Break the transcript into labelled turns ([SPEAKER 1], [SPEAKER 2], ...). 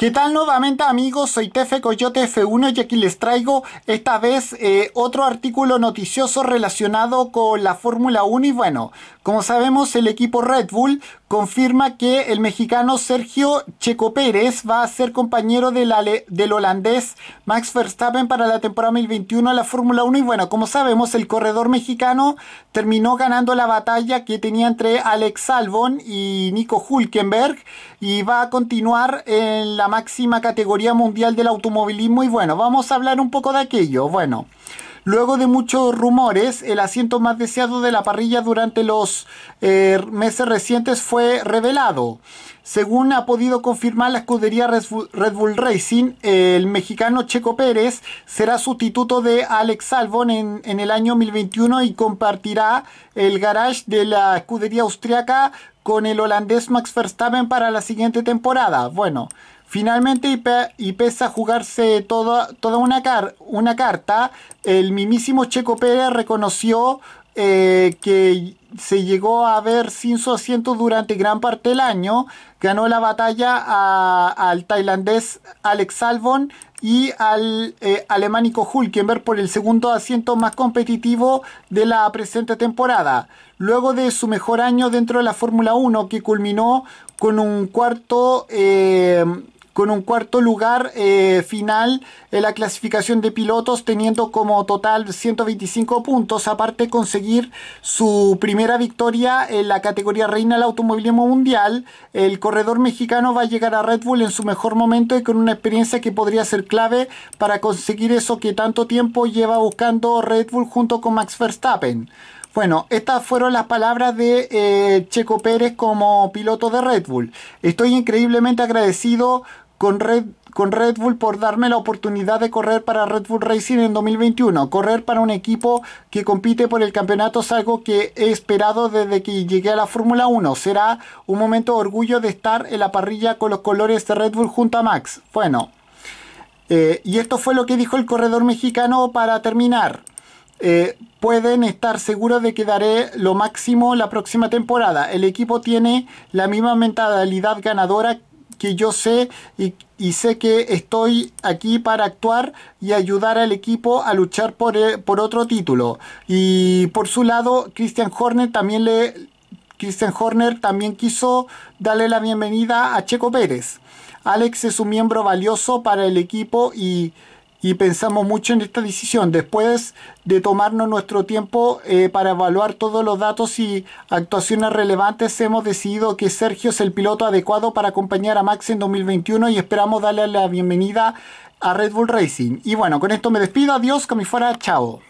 [SPEAKER 1] ¿Qué tal nuevamente amigos? Soy Tefe Coyote F1 y aquí les traigo esta vez eh, otro artículo noticioso relacionado con la Fórmula 1 y bueno, como sabemos el equipo Red Bull confirma que el mexicano Sergio Checo Pérez va a ser compañero del holandés Max Verstappen para la temporada 2021 en la Fórmula 1 y bueno, como sabemos el corredor mexicano terminó ganando la batalla que tenía entre Alex Albon y Nico Hulkenberg y va a continuar en la máxima categoría mundial del automovilismo y bueno, vamos a hablar un poco de aquello. Bueno, luego de muchos rumores, el asiento más deseado de la parrilla durante los eh, meses recientes fue revelado. Según ha podido confirmar la escudería Red Bull Racing, el mexicano Checo Pérez será sustituto de Alex Albon en, el año 2021 y compartirá el garage de la escudería austriaca con el holandés Max Verstappen para la siguiente temporada. Bueno, finalmente y, pese a jugarse toda, toda una, una carta, el mismísimo Checo Pérez reconoció eh, que se llegó a ver sin su asiento durante gran parte del año, ganó la batalla al tailandés Alex Albon y al eh, alemánico Hulkenberg por el segundo asiento más competitivo de la presente temporada. Luego de su mejor año dentro de la Fórmula 1 que culminó con un cuarto eh, con un cuarto lugar eh, final en la clasificación de pilotos, teniendo como total 125 puntos, aparte conseguir su primera victoria en la categoría reina del automovilismo mundial. El corredor mexicano va a llegar a Red Bull en su mejor momento y con una experiencia que podría ser clave para conseguir eso que tanto tiempo lleva buscando Red Bull junto con Max Verstappen. Bueno, estas fueron las palabras de eh, Checo Pérez como piloto de Red Bull. Estoy increíblemente agradecido con Red, con Red Bull por darme la oportunidad de correr para Red Bull Racing en 2021. Correr para un equipo que compite por el campeonato es algo que he esperado desde que llegué a la Fórmula 1. Será un momento de orgullo de estar en la parrilla con los colores de Red Bull junto a Max. Bueno, eh, y esto fue lo que dijo el corredor mexicano para terminar. Eh, pueden estar seguros de que daré lo máximo la próxima temporada. El equipo tiene la misma mentalidad ganadora que yo sé y, sé que estoy aquí para actuar y ayudar al equipo a luchar por, eh, por otro título. Y por su lado, Christian Horner también le Christian Horner también quiso darle la bienvenida a Checo Pérez. Alex es un miembro valioso para el equipo y y pensamos mucho en esta decisión. Después de tomarnos nuestro tiempo eh, para evaluar todos los datos y actuaciones relevantes, hemos decidido que Sergio es el piloto adecuado para acompañar a Max en 2021 y esperamos darle la bienvenida a Red Bull Racing. Y bueno, con esto me despido. Adiós, que fuera. Chao.